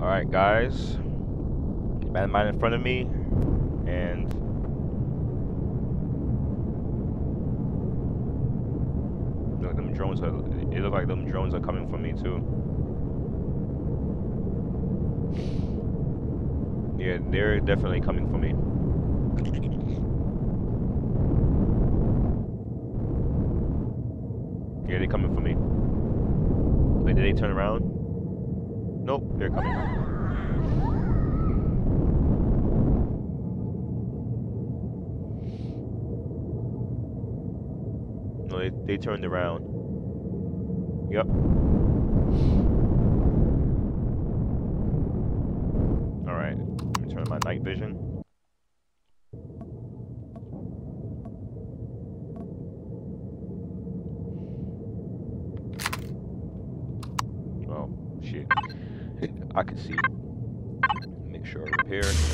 Alright, guys. Man, in front of me. And. Look, them drones are. It look like them drones are coming for me, too. Yeah, they're definitely coming for me. Yeah, they're coming for me. Wait, did they turn around? Nope, they're coming. No, they, they turned around. Yep. Alright, let me turn on my night vision. Oh, shit. I can see. Make sure I repair.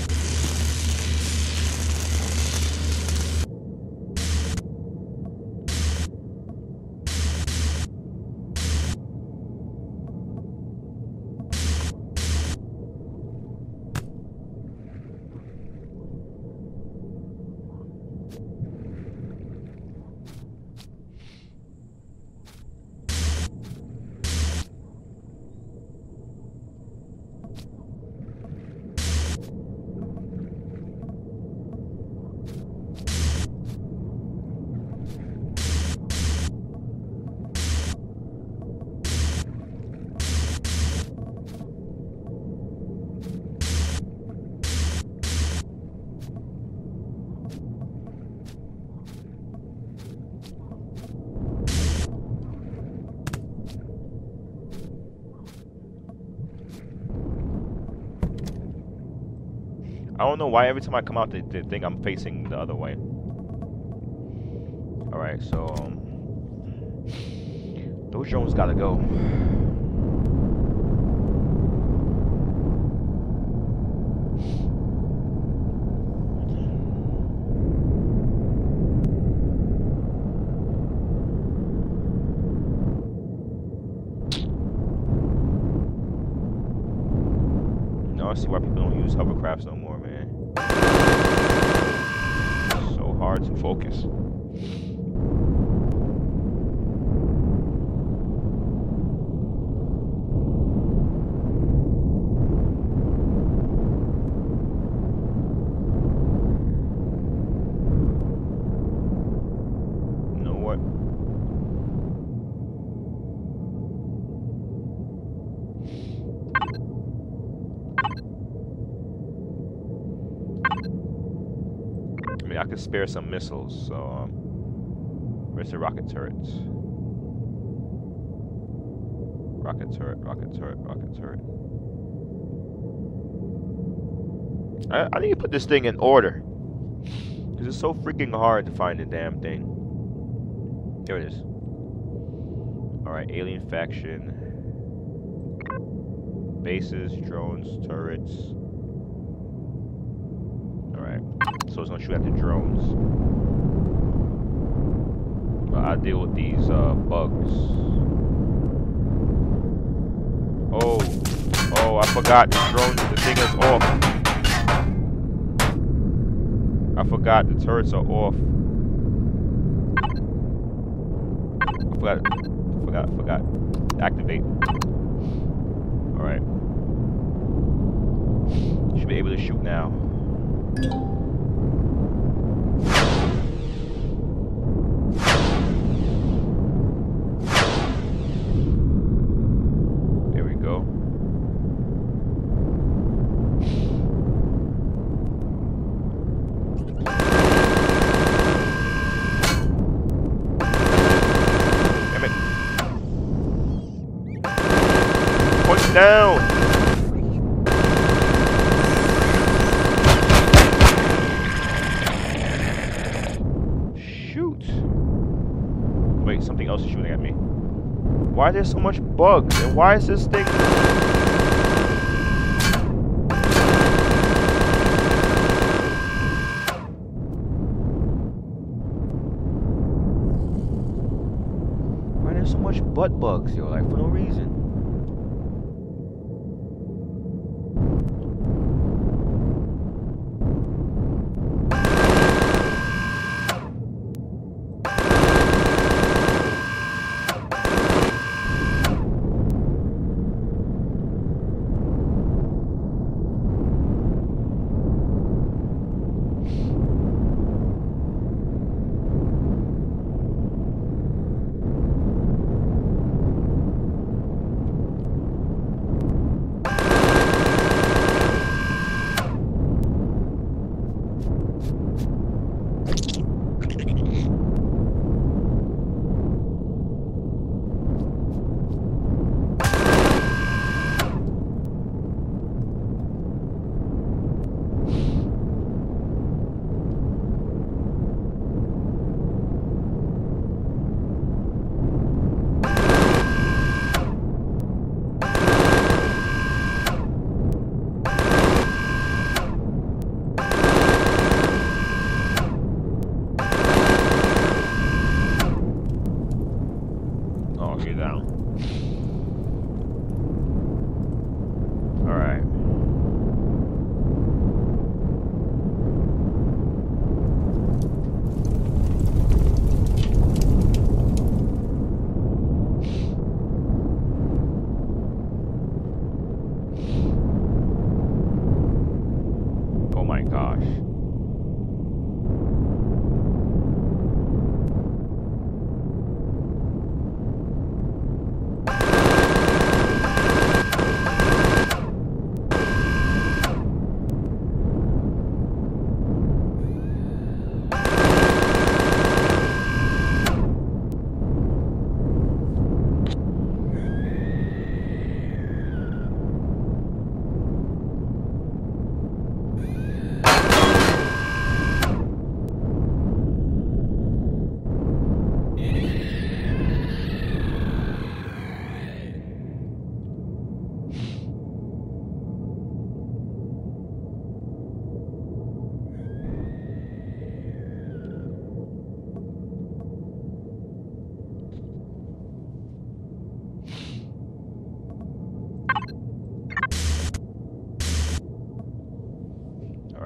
I don't know why every time I come out, they, they think I'm facing the other way. Alright, so, um, those drones gotta go. See why people don't use hovercrafts no more, man. So hard to focus. You know what? I mean, I could spare some missiles, so, um, where's the rocket turrets? Rocket turret, rocket turret, rocket turret. I, I need to put this thing in order. Because it's so freaking hard to find the damn thing. There it is. Alright, alien faction. Bases, drones, turrets. Alright. So it's gonna shoot at the drones. But I deal with these uh, bugs. Oh, oh! I forgot the drones. The thing is off. I forgot the turrets are off. I forgot. I forgot. I forgot. Activate. All right. Should be able to shoot now. Why are there so much bugs? And why is this thing... Why there's so much butt bugs, yo? Like, for no reason.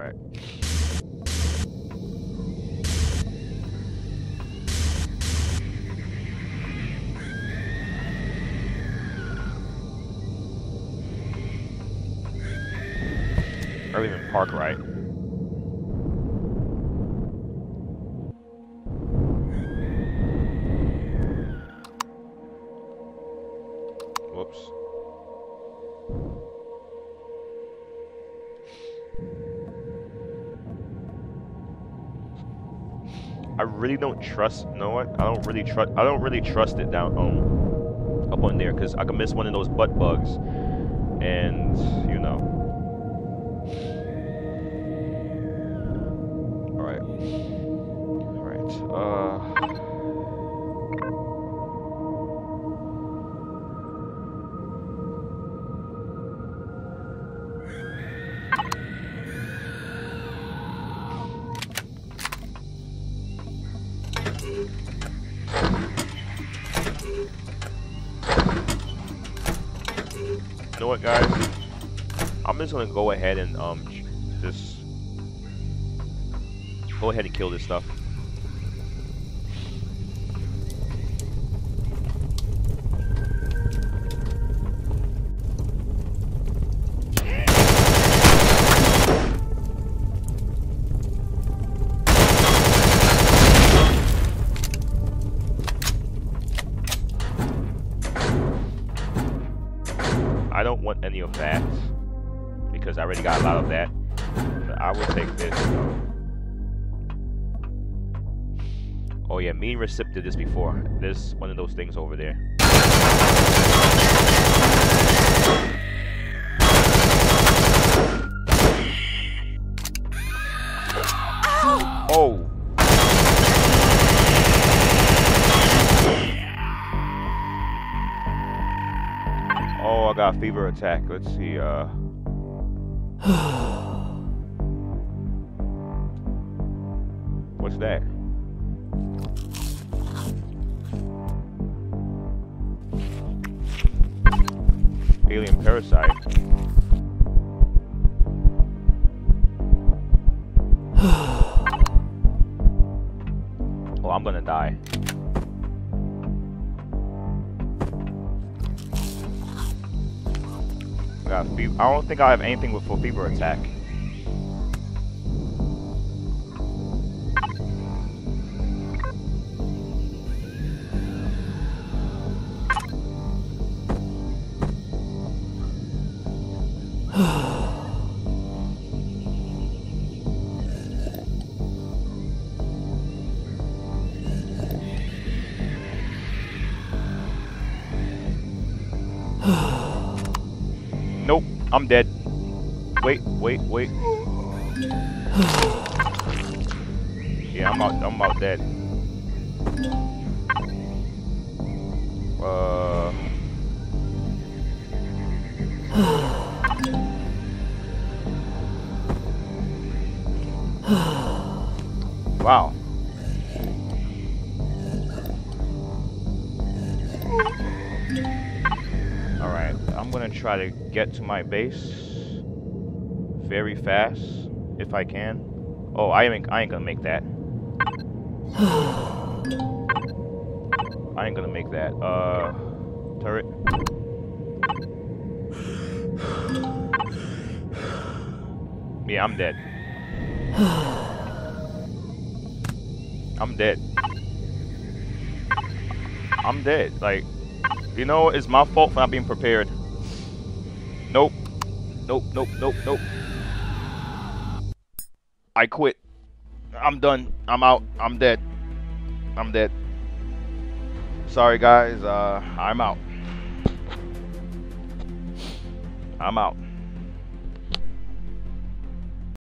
Alright. Irvington Park, right? Whoops. I really don't trust. You know what? I don't really trust. I don't really trust it down um up on there because I could miss one of those butt bugs, and you know. Know what, guys? I'm just gonna go ahead and um just go ahead and kill this stuff. Of that because I already got a lot of that. But I will take this. Oh yeah, me and Rasip did this before. There's one of those things over there. Oh. Oh, Got fever attack. Let's see. Uh. What's that? Alien parasite. oh, I'm gonna die. I don't think I have anything with for fever attack. I'm dead. Wait, wait, wait. yeah, I'm out. I'm out dead. Try to get to my base very fast if I can. Oh, I ain't, I ain't gonna make that. I ain't gonna make that. Uh, turret. Yeah, I'm dead. I'm dead. I'm dead. Like, you know, it's my fault for not being prepared. Nope. Nope, nope, nope, nope. I quit. I'm done. I'm out. I'm dead. I'm dead. Sorry, guys. Uh, I'm out. I'm out.